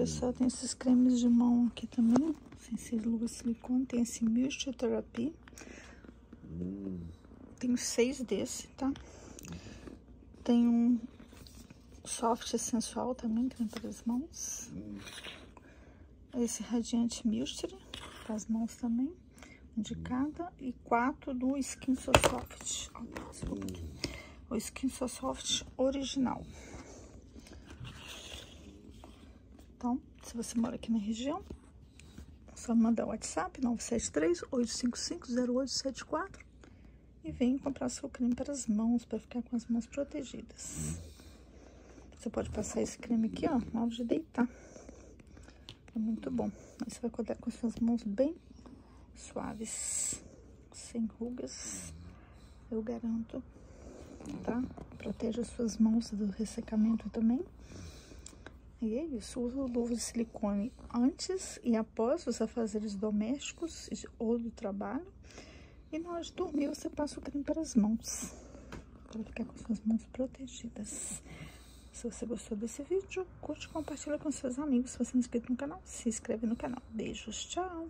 pessoal, tem esses cremes de mão aqui também. Sem luva silicone. Tem esse Moisture Therapy. Tenho seis desse, tá? Tem um soft sensual também, creme para as mãos. Esse radiante Moisture para as mãos também. Indicada. E quatro do Skin So Soft. O Skin So Soft original. Então, se você mora aqui na região, é só mandar o WhatsApp 973-855-0874 e vem comprar seu creme para as mãos, para ficar com as mãos protegidas. Você pode passar esse creme aqui, ó, na hora de deitar. É muito bom. Aí você vai acordar com as suas mãos bem suaves, sem rugas, eu garanto, tá? Protege as suas mãos do ressecamento também. E é isso, usa luva de silicone antes e após os afazeres domésticos ou do trabalho. E na hora de dormir, você passa o creme para as mãos, para ficar com suas mãos protegidas. Se você gostou desse vídeo, curte e compartilha com seus amigos. Se você não é inscrito no canal, se inscreve no canal. Beijos, tchau!